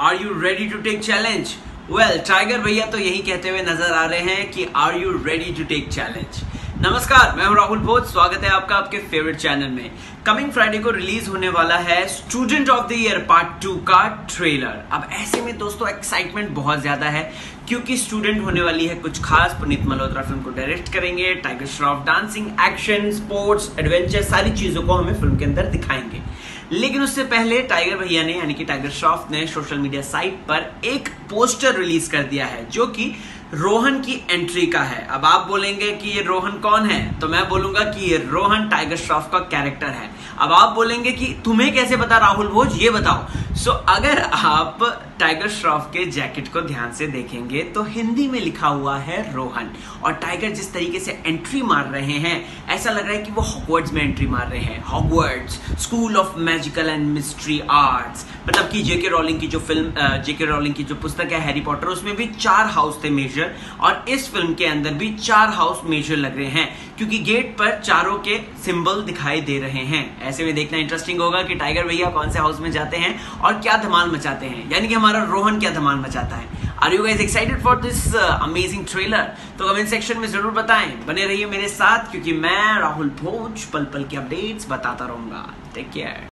Are you ready to take challenge well Tiger भैया तो यही कहते हुए नज़र आ रहे हैं कि are you ready to take challenge नमस्कार, मैं हूँ राहुल बोध स्वागत है आपका आपके फेवरेट चैनल में। कमिंग फ्राइडे को रिलीज़ होने वाला है student of the year part two का ट्रेलर अब ऐसे में दोस्तों एक्साइटमेंट बहुत ज़्यादा है, क्योंकि स्टूडेंट होने वाली है कुछ खास। पुनीत मल्होत्रा फ़िल्म को डायरेक्ट करेंगे Tiger Shroff dancing action sports adventure सारी चीज़ों को हमें फ़िल्म के अंदर दिखाएँगे। लेकिन उससे पहले टाइगर भैया ने यानी कि टाइगर श्रॉफ ने सोशल मीडिया साइट पर एक पोस्टर रिलीज़ कर दिया है जो कि रोहन की एंट्री का है। अब आप बोलेंगे कि ये रोहन कौन है? तो मैं बोलूँगा कि ये रोहन टाइगर श्रॉफ का कैरेक्टर है। अब आप बोलेंगे कि तुम्हें कैसे पता राहुल भोज? ये बताओ। सो so, अगर आप टाइगर श्रॉफ के जैकेट को ध्यान से देखेंगे तो हिंदी में लिखा हुआ है रोहन। और टाइगर जिस तरीके से एंट्री मार रहे हैं, ऐसा लग रहा है कि वो हॉकवर्ड्स में एंट्री मार रहे हैं। Hogwarts school of magical and mystery arts मतलब कि जेके रॉलिंग की जो फ़िल्म जेके रॉलिंग की जो पुस्तक है हैरी पॉटर उसमें भी चार हाउस थे मेजर और इस फ़िल्म के अंदर भी चार हाउस मेजर लग रहे हैं, क्योंकि गेट पर चारों के सिंबल दिखाई दे रहे हैं। ऐसे में देखना इंटरेस्टिंग होगा कि टाइगर भैया कौन से हाउस में जाते हैं और क्या धमाल मचाते हैं। यानी कि हमारा रोहन क्या धमाल मचाता है? Are you guys excited for this amazing trailer तो कमेंट सेक्शन में ज़रूर बताएँ। बने रहिए मेरे साथ, क्योंकि मैं राहुल भोज पल पल की अपडेट्स बताता रहूँगा। Take care